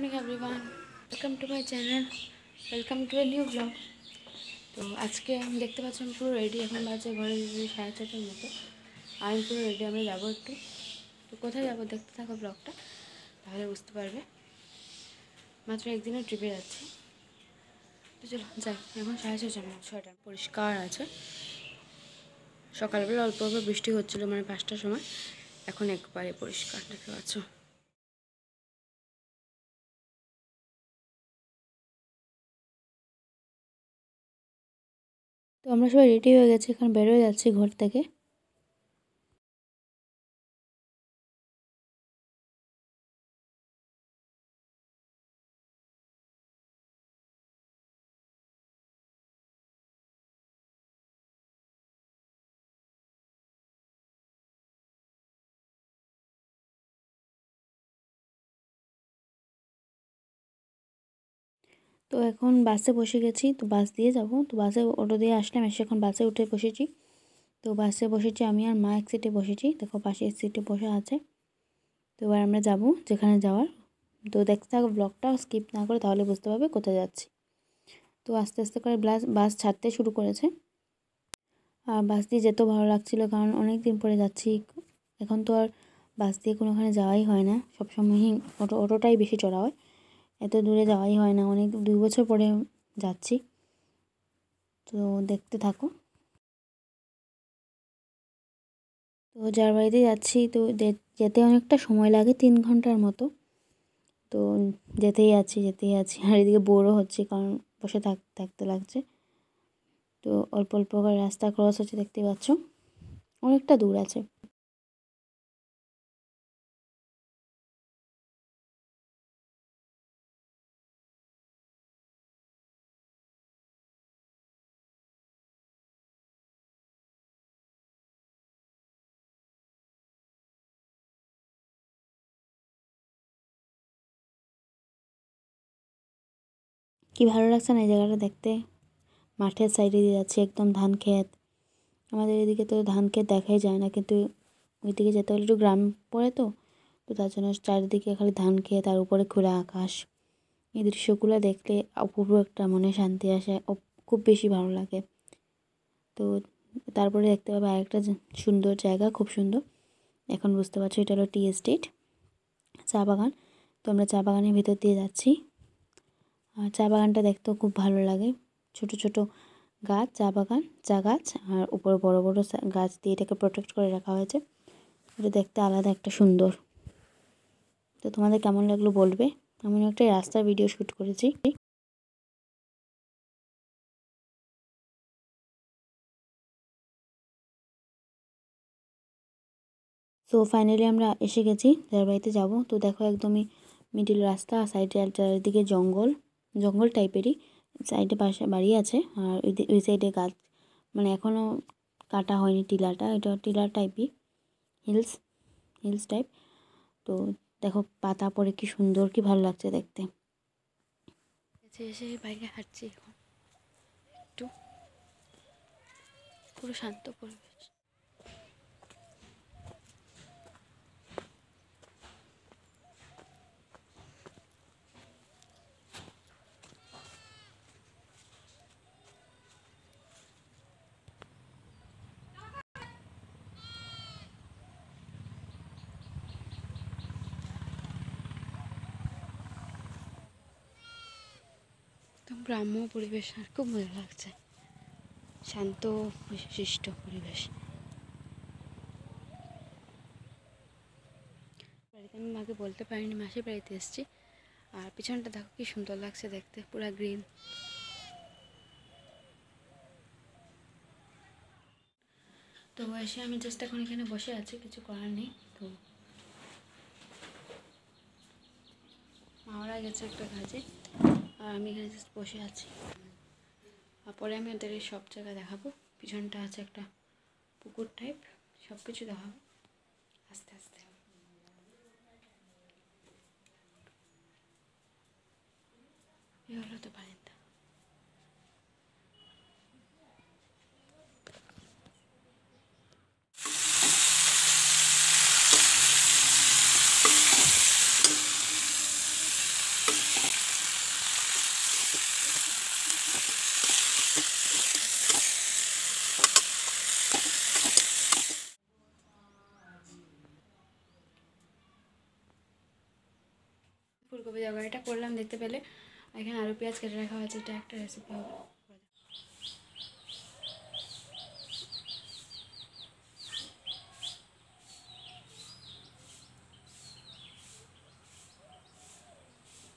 Morning everyone welcome to my channel welcome to a new blog তো আজকে আমি দেখতে পাচ্ছি, আমি পুরো রেডি এখন বাজে ঘরে সাড়ে ছটার মতো। আমি পুরো রেডি আমি যাব একটু। তো কোথায় যাব দেখতে থাকো ব্লগটা তাহলে বুঝতে পারবে। মাত্র একদিনের ট্রিপে যাচ্ছি। তো চলো, যাই। এখন সাড়ে ছটা ছয়টা পরিষ্কার আছে। সকালবেলা অল্প অল্প বৃষ্টি হচ্ছিল মানে পাঁচটার সময়। এখন একবারে পরিষ্কার, দেখতে পাচ্ছ। আমরা সবাই রেডি হয়ে গেছি এখন বেরোয় যাচ্ছি ঘর থেকে। তো এখন বাসে বসে গেছি, তো বাস দিয়ে যাব। তো বাসে অটো দিয়ে আসলাম, এসে এখন বাসে উঠে বসেছি। তো বাসে বসেছি আমি আর মা এক সিটে বসেছি। দেখো পাশে এক সিটে বসে আছে। তো এবার আমরা যাব যেখানে যাওয়ার। তো দেখতে থাকো ব্লগটা স্কিপ না করে তাহলে বুঝতে পারবে কোথায় যাচ্ছি। তো আস্তে আস্তে করে বাস বাস ছাড়তে শুরু করেছে। আর বাস দিয়ে যেতেও ভালো লাগছিল কারণ অনেক দিন পরে যাচ্ছি। এখন তো আর বাস দিয়ে কোনোখানে যাওয়াই হয় না। সবসময়ই অটো অটোটাই বেশি চড়া হয়। এত দূরে যাওয়াই হয় না। অনেক দুই বছর পরে যাচ্ছি। তো দেখতে থাকো। তো যার বাড়িতে যাচ্ছি, তো যেতে অনেকটা সময় লাগে, তিন ঘণ্টার মতো। তো যেতেই আছি যেতেই আছি। আর এদিকে বোরও হচ্ছে, কারণ বসে থাক, থাকতে লাগছে। তো অল্প অল্প করে রাস্তা ক্রস হচ্ছে, দেখতে পাচ্ছ। অনেকটা দূর আছে। কি ভালো লাগছে না এই জায়গাটা দেখতে? মাঠের সাইডে দিয়ে যাচ্ছে, একদম ধান ক্ষেত। আমাদের এদিকে তো ধান ক্ষেত দেখাই যায় না, কিন্তু ওইদিকে যেতে হলে একটু গ্রাম পড়ে তো। তো তার জন্য চারিদিকে খালি ধান ক্ষেত আর উপরে খোলা আকাশ। এই দৃশ্যগুলো দেখলে অপূর্ব একটা মনে শান্তি আসে খুব বেশি ভালো লাগে। তো তারপরে দেখতে পাবে আরেকটা সুন্দর জায়গা, খুব সুন্দর। এখন বুঝতে পারছ এটা হলো টি এস্টেট চা বাগান। তো আমরা চা বাগানের ভিতর দিয়ে যাচ্ছি। আর চা বাগানটা দেখতেও খুব ভালো লাগে। ছোট ছোট গাছ, চা বাগান, চা গাছ আর উপরে বড় বড় গাছ দিয়ে এটাকে প্রোটেক্ট করে রাখা হয়েছে। এটা দেখতে আলাদা একটা সুন্দর। তো তোমাদের কেমন লাগল বলবে? আমি একটা রাস্তার ভিডিও শ্যুট করেছি। তো ফাইনালি আমরা এসে গেছি যার বাড়িতে যাব। তো দেখো একদমই মিডিল রাস্তা আর সাইডে চারিদিকে জঙ্গল। জঙ্গল টাইপেরই। সাইডে পাশে বাড়ি আছে আর ওই ওই সাইডে গাছ। মানে এখনও কাটা হয়নি টিলাটা, এটা টিলার টাইপই। Hills hills type. তো দেখো পাতা পড়ে কি সুন্দর, কি ভালো লাগছে দেখতে। এসে বাইরে হাঁটছি এখন। একটু পুরো শান্ত পরিবেশ। একদম গ্রাম্য পরিবেশ, আর খুব মজা লাগছে। শান্ত শিষ্ট পরিবেশ। বাড়িতে আমি মাকে বলতে পারিনি মাসির বাড়িতে এসেছি। আর পিছনটা দেখো কি সুন্দর লাগছে দেখতে, পুরো গ্রিন। তো এসে আমি জাস্ট এখন এখানে বসে আছি, কিছু করার নেই, তো মাওরা গেছে একটা কাজে। আর আমি এখানে জাস্ট বসে আছি। পরে আমি ওদের সব জায়গা দেখাবো। পিছনটা আছে একটা পুকুর টাইপ সব কিছু দেখাবো। আস্তে আস্তে। ফুলকপি তরকারিটা করলাম, দেখতে পেলে। এখানে আলু, পেঁয়াজ কেটে রাখা হয়েছে, এটা একটা রেসিপি হবে।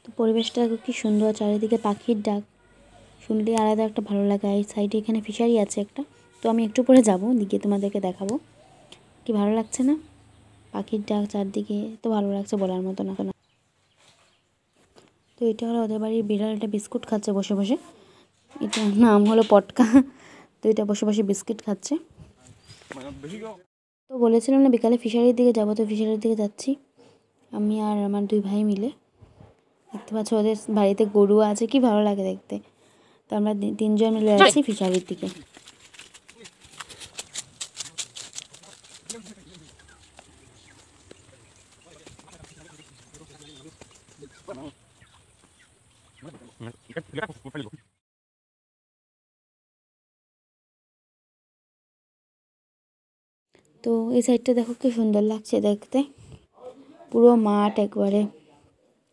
তো পরিবেশটা কি সুন্দর, চারিদিকে পাখির ডাক। শুনলে আলাদা একটা ভালো লাগে। এই সাইডে এখানে ফিশারি আছে একটা। তো আমি একটু পরে যাব দিকে তোমাদেরকে দেখাবো। কি ভালো লাগছে না? পাখির ডাক চারদিকে তো ভালো লাগছে বলার মতো না এটা হলো ওদের বাড়ির বিড়াল একটা বিস্কুট খাচ্ছে বসে বসে। এটা নাম হলো পটকা। তো এটা বসে বসে বিস্কিট খাচ্ছে। তো বলেছিলাম না, বিকালে ফিশারির দিকে যাব, তো ফিশারির দিকে যাচ্ছি। আমি আর আমার দুই ভাই মিলে। দেখতে পাচ্ছ ওদের বাড়িতে গরু আছে, কি ভালো লাগে দেখতে। তো আমরা তিনজন মিলে যাচ্ছি ফিশারির দিকে। তো এই সাইডটা দেখো কি সুন্দর লাগছে দেখতে। পুরো মাঠ একবারে।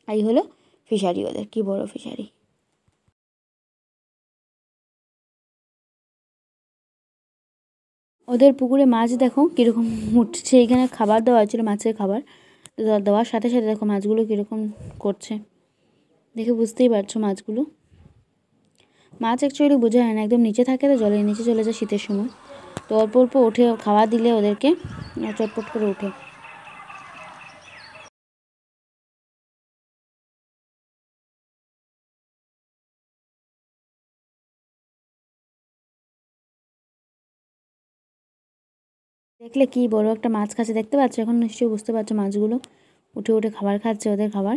এই হলো ফিশারি ওদের, কি বড় ফিশারি। ওদের পুকুরে মাছ দেখো কীরকম উঠছে, এখানে খাবার দেওয়া হয়েছিল মাছের খাবার। দেওয়ার সাথে সাথে দেখো মাছগুলো কীরকম করছে। দেখে বুঝতেই পারছ মাছগুলো। মাছ অ্যাকচুয়ালি বোঝা হয় না, একদম নিচে থাকে তো জলের নিচে চলে যায় শীতের সময়। তো অল্প অল্প ওঠে খাওয়া দিলে ওদেরকে চটপট করে ওঠে দেখলে কি বড় একটা মাছ খাচ্ছে, দেখতে পাচ্ছ? এখন নিশ্চয়ই বুঝতে পারছ মাছগুলো। উঠে উঠে খাবার খাচ্ছে ওদের খাবার।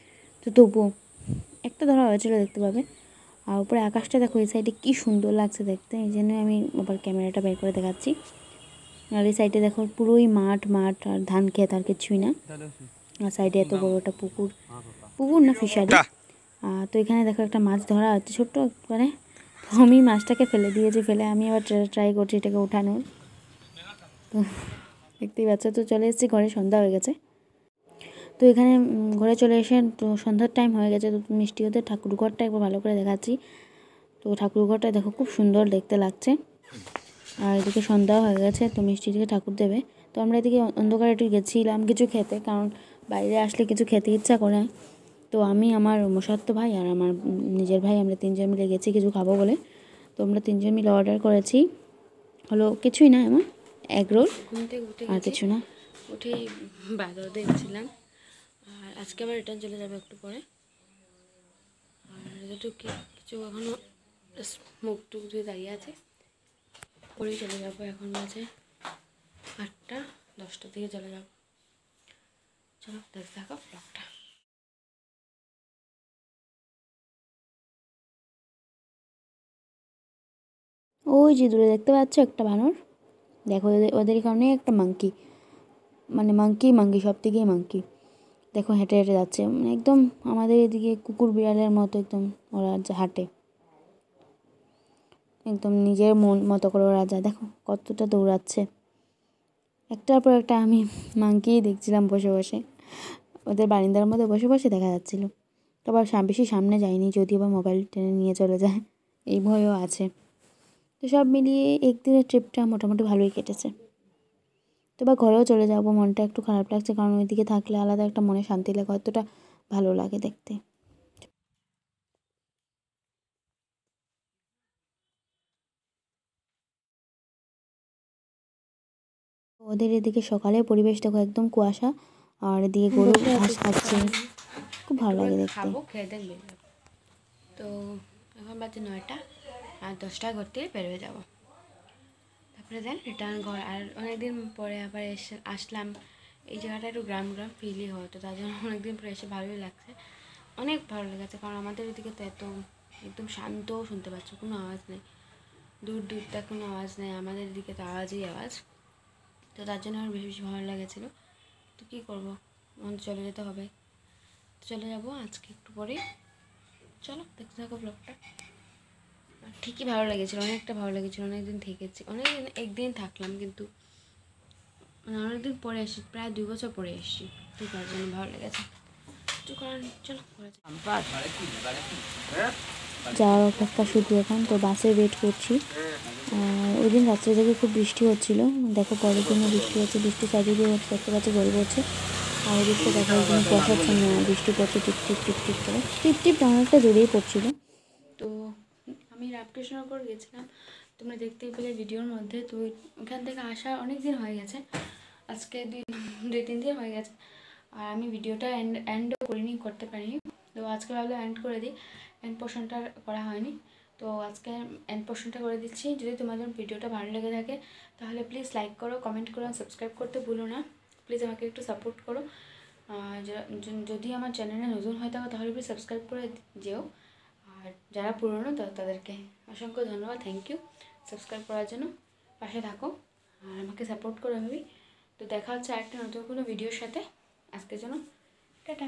তো তবুও একটা ধরা হয়েছিল দেখতে পাবে। আর উপরে আকাশটা দেখো এই সাইডে কি সুন্দর লাগছে দেখতে। এই জন্য আমি আবার ক্যামেরাটা বের করে দেখাচ্ছি। আর এই সাইডে দেখো পুরোই মাঠ মাঠ আর ধান ক্ষেত আর কিছুই না। আর সাইডে এত বড় একটা পুকুর। পুকুর না ফিশারি? আর তো এখানে দেখো একটা মাছ ধরা হচ্ছে ছোট্ট মানে তো আমি মাছটাকে ফেলে দিয়েছি ফেলে আমি আবার ট্রাই করছি এটাকে ওঠানোর। তো দেখতেই পাচ্ছ তো চলে এসেছি ঘরে সন্ধ্যা হয়ে গেছে। তো এখানে ঘরে চলে এসে তো সন্ধ্যার টাইম হয়ে গেছে তো মিষ্টি ওদের ঠাকুর ঘরটা একবার ভালো করে দেখাচ্ছি। তো ঠাকুর ঘরটা দেখো খুব সুন্দর দেখতে লাগছে। আর এদিকে সন্ধ্যা হয়ে গেছে তো মিষ্টি দিকে ঠাকুর দেবে। তো আমরা এদিকে অন্ধকারে একটু গেছিলাম কিছু খেতে কারণ বাইরে আসলে কিছু খেতে ইচ্ছা করে তো আমি আমার মশাত্ত ভাই আর আমার নিজের ভাই আমরা তিনজন মিলে গেছি কিছু খাব বলে। তো আমরা তিনজন মিলে অর্ডার করেছি। হলো কিছুই না এমন? Egg roll? উঠে আর কিছু না। উঠেই বাজার দেখছিলাম। আর আজকে আবার রিটার্ন চলে যাবে একটু পরে। আর কি- কিছু এখনও মুখ টুক ধুয়ে দাঁড়িয়ে আছে। পরেই চলে যাব এখন বাজে আটটা, দশটা থেকে চলে যাব। চলো দেখতে থাকো ব্লগটা ওই যে দূরে দেখতে পাচ্ছ একটা বানর? দেখো, ওদের ওদের এখানে একটা মাংকি মানে মাংকি মাংকি সব থেকেই মাংকি দেখো হেঁটে হেঁটে যাচ্ছে। মানে একদম আমাদের এদিকে কুকুর বিড়ালের মতো একদম ওরা যা হাঁটে। একদম নিজের মন মতো করে ওরা যায়। দেখো কতটা দৌড়াচ্ছে। একটার পর একটা আমি মাংকেই দেখছিলাম বসে বসে। ওদের বারিন্দার মধ্যে বসে বসে দেখা যাচ্ছিল। আবার বেশি সামনে যায়নি, যদি আবার মোবাইল টেনে নিয়ে চলে যায়। এই ভয়ও আছে। তো সব মিলিয়ে একদিনের ট্রিপটা মোটামুটি ভালোই কেটেছে। তো বা ঘরেও চলে যাব। মনটা একটু খারাপ লাগছে কারণ ওইদিকে থাকলে আলাদা একটা মনে শান্তি লাগে অতটা ভালো লাগে দেখতে। ওদের এদিকে সকালে পরিবেশ দেখো একদম কুয়াশা আর এদিকে গরু ঘাস খাচ্ছে। খুব ভালো লাগে দেখতে। খেয়ে বেরিয়ে যাব। বাজে নয়টা আর দশটা ঘর থেকে বেরোয় যাব। তারপরে দেন রিটার্ন ঘর। আর অনেকদিন পরে আবার এসে আসলাম। এই জায়গাটা একটু গ্রাম গ্রাম ফিলই হয়, তো তার জন্য অনেকদিন পরে এসে ভালোই লাগছে। অনেক ভালো লেগেছে, কারণ আমাদের এদিকে তো এত একদম শান্ত শুনতে পাচ্ছ, কোনো আওয়াজ নেই। দূর দূর তা কোনো আওয়াজ নেই, আমাদের এদিকে তো আওয়াজই আওয়াজ। তো তার জন্য আমার বেশি বেশি ভালো লেগেছিলো। তো কী করব? এখন চলে যেতে হবে। তো চলে যাব আজকে একটু পরেই। চলো, দেখতে থাকো ব্লগটা ঠিকই ভালো লেগেছিলো, অনেকটা ভালো লেগেছিলো, অনেকদিন থেকেছি। অনেকদিন, একদিন থাকলাম কিন্তু মানে অনেকদিন পরে এসেছি প্রায় দুই বছর পরে এসেছি তো তার জন্য ভালো লেগেছে। তো করার চলো যাওয়ার অপেক্ষা শুধু এখন, তো বাসে ওয়েট করছি। ওই দিন রাত্রে থেকে খুব বৃষ্টি হচ্ছিল। দেখো পরের দিনও বৃষ্টি হচ্ছে, বৃষ্টি চারিদিকে দেখতে পাচ্ছি জল পড়ছে আর ওদিকটা দেখো একদম কুয়াশাচ্ছন্ন না বৃষ্টি পড়ছে টিপ টিপ টিপ টিপ করে। টিপ টিপ অনেকটা জোরেই পড়ছিল। তো আমি রামকৃষ্ণনগর গেছিলাম। তোমরা দেখতেই পেলে ভিডিওর মধ্যে। তো ওখান থেকে আসা অনেক দিন হয়ে গেছে। আজকে দুই দুই তিন দিন হয়ে গেছে। আর আমি ভিডিওটা এন্ড এন্ডও করিনি, করতে পারিনি। তো আজকে ভাবলাম এন্ড করে দিই। এন্ড পোর্শনটা করা হয়নি। তো আজকে এন্ড পোর্শনটা করে দিচ্ছি। যদি তোমাদের ভিডিওটা ভালো লেগে থাকে, তাহলে প্লিজ লাইক করো কমেন্ট করো সাবস্ক্রাইব করতে ভুলো না। প্লিজ আমাকে একটু সাপোর্ট করো। যদি আমার চ্যানেলে নতুন হয়ে থাকো, তাহলে প্লিজ সাবস্ক্রাইব করে যেও আর যারা পুরনো তাদেরকে অসংখ্য ধন্যবাদ থ্যাংক ইউ সাবস্ক্রাইব করার জন্য পাশে থাকো আর আমাকে সাপোর্ট করো আমি তো দেখা হচ্ছে আরেকটা নতুন কোনো ভিডিওর সাথে। আজকের জন্য, টাটা।